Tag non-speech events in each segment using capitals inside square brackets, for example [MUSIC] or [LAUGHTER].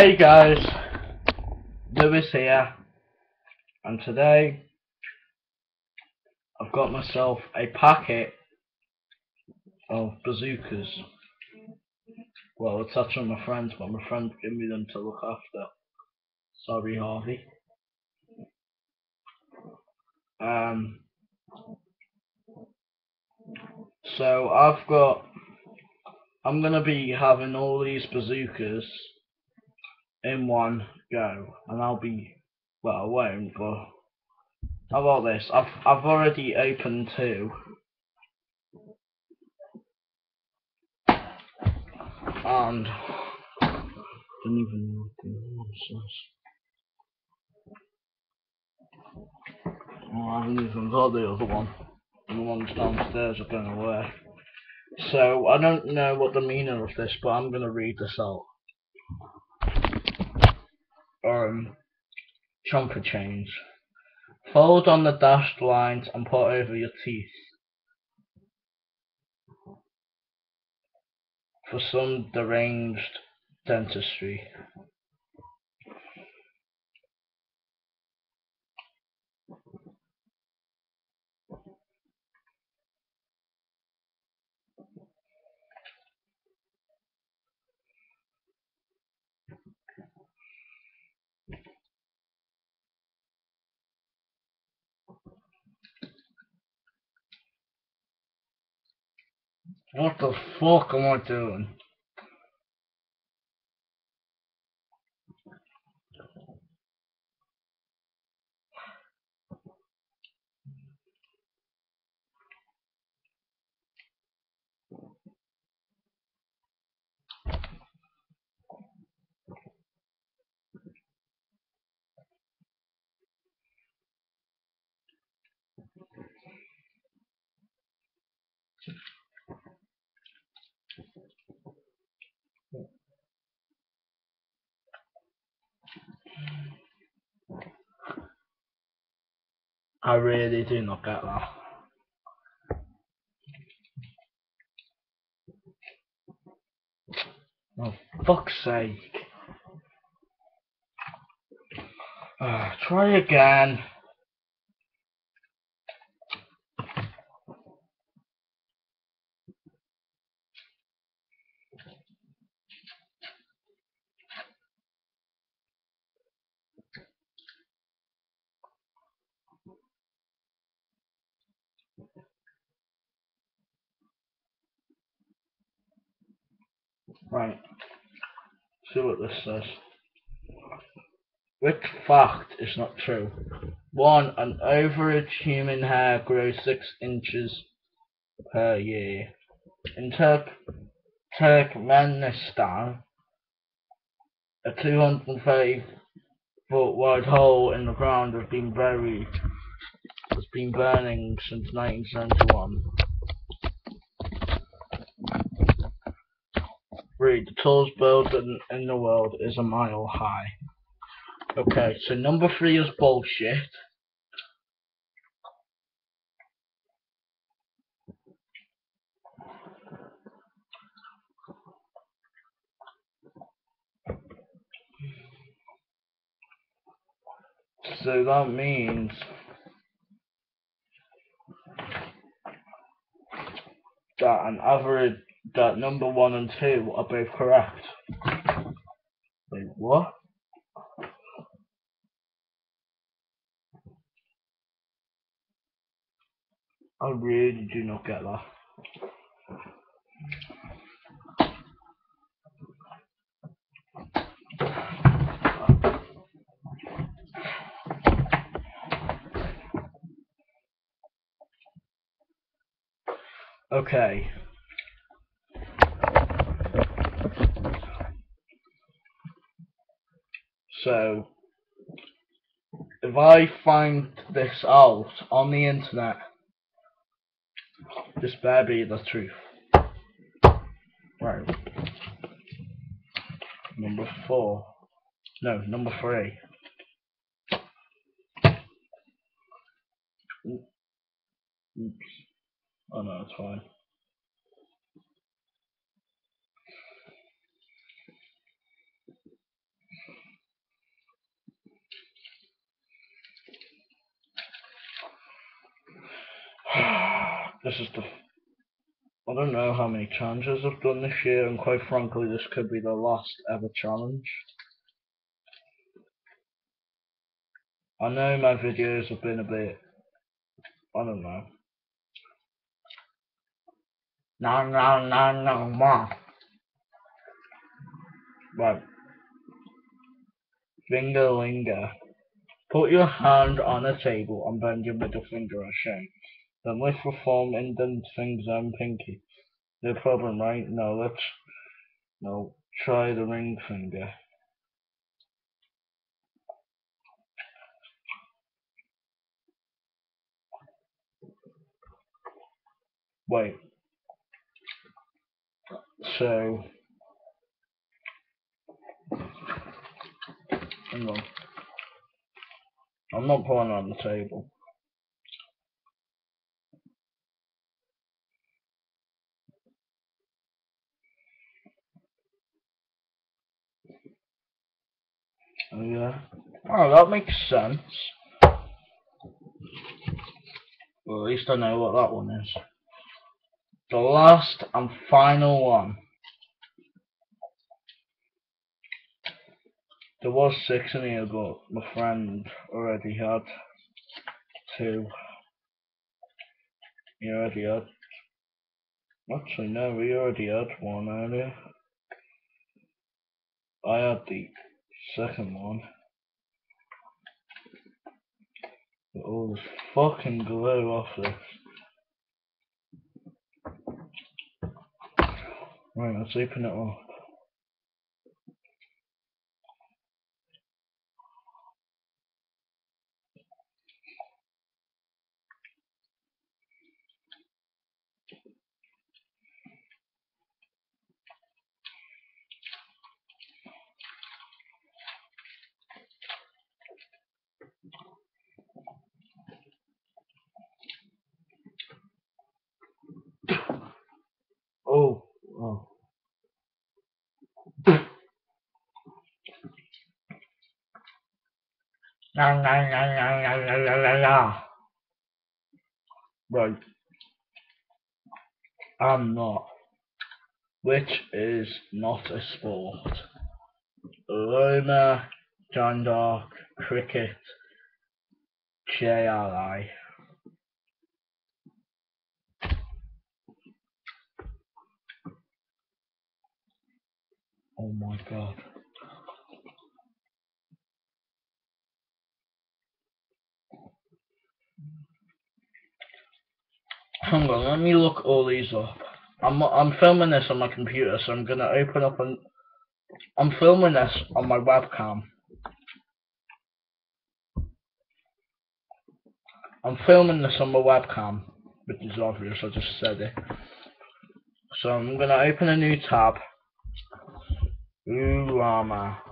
Hey guys, Louis here, and today I've got myself a packet of bazookas. Well, it's actually my friends, but my friends give me them to look after. Sorry, Harvey. Um, so I've got, I'm gonna be having all these bazookas in one go, and I'll be, well, I won't, but how about this? I've I've already opened two, and don't even know what one says. Oh, I haven't even got the other one. The one's downstairs. Don't know where. So I don't know what the meaning of this, but I'm gonna read this out um, chunker change. Fold on the dashed lines and put over your teeth. For some deranged dentistry. What the fuck am I doing? I really do not get that. Oh, fuck's sake. Uh, try again. Right. See what this says. Which fact is not true? 1. An average human hair grows 6 inches per year. In Turk Turkmenistan, a 230 foot wide hole in the ground has been buried has been burning since 1971. The tallest building in the world is a mile high. Okay, so number three is bullshit. So that means that an average that number one and two are both correct. Wait, what? I really do not get that. Okay. So, if I find this out on the internet, this better be the truth. Right. Number four. No, number three. Oops. Oh no, it's fine. This is the. I don't know how many challenges I've done this year, and quite frankly, this could be the last ever challenge. I know my videos have been a bit. I don't know. No, no, no, no, ma. Right. Finger linger. Put your hand on a table and bend your middle finger a shame. Then lift the form indent finger and pinky. No problem, right? Now let's now try the ring finger. Wait. So hang on. I'm not putting it on the table. Oh yeah. Oh, that makes sense. Well, at least I know what that one is. The last and final one. There was six in here, but my friend already had two. He already had. Actually, no, we already had one earlier. I had the second one. Get all this fucking glue off this. Right, let's open it up. Oh, oh. Na na na na na na na na na. Right. I'm not. Which is not a sport. Loma, John Dark, cricket, JRI. Oh my god. Hang on, let me look all these up. I'm I'm filming this on my computer, so I'm gonna open up and I'm filming this on my webcam. I'm filming this on my webcam, which is obvious, I just said it. So I'm gonna open a new tab. Ooh, ah,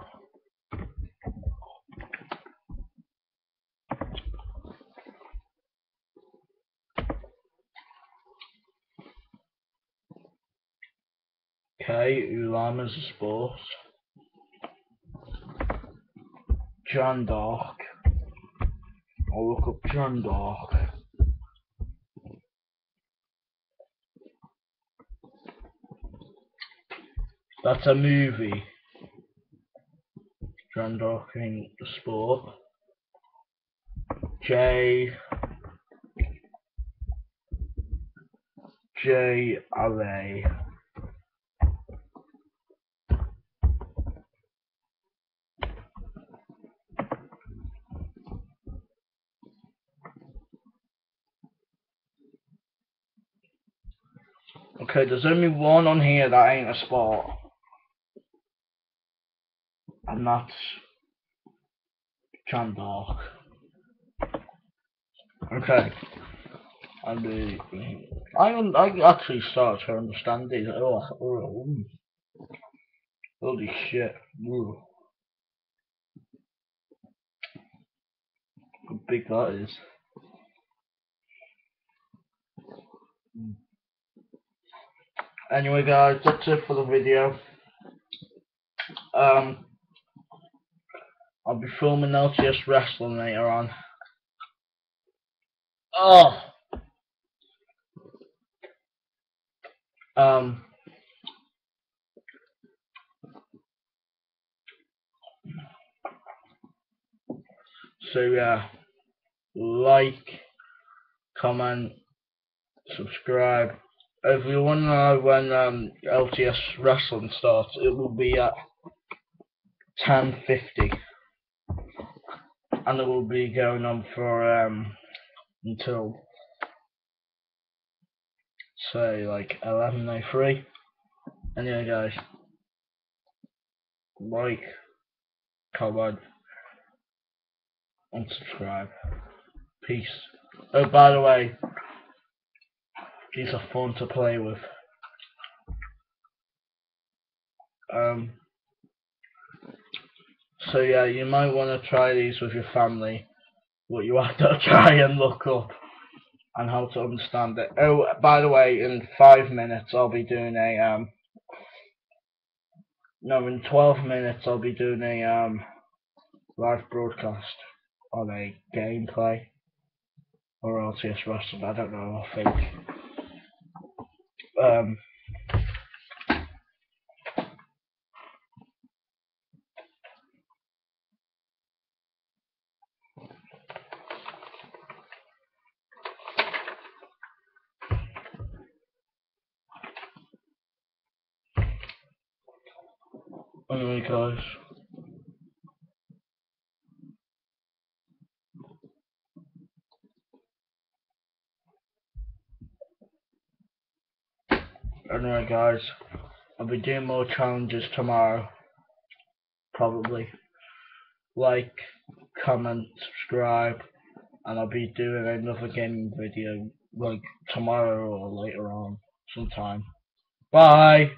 llama. Okay, Ulama's a sport. Dark. I'll look up John Dark. That's a movie. John Dark in the sport. J. J. Okay, there's only one on here that ain't a sport. And that's Chandok. Okay. And the I I actually start to understand these. Oh, oh, holy shit! Ooh. How big that is. Anyway, guys, that's it for the video. Um, I'll be filming LTS Wrestling later on. Oh! Um. So yeah, like, comment, subscribe. To know when um, LTS Wrestling starts, it will be at 10.50. And it will be going on for um, until, say, like 11.03. Anyway guys, like, comment, and subscribe. Peace. Oh, by the way, these are fun to play with. Um, so yeah, you might want to try these with your family, but you [LAUGHS] have to try and look up and how to understand it. Oh, by the way, in five minutes I'll be doing a um. No, in twelve minutes I'll be doing a um live broadcast on a gameplay or LTS Wrestling. I don't know. I think. Um, anyway, guys. Anyway, guys, I'll be doing more challenges tomorrow. Probably. Like, comment, subscribe, and I'll be doing another gaming video like tomorrow or later on sometime. Bye!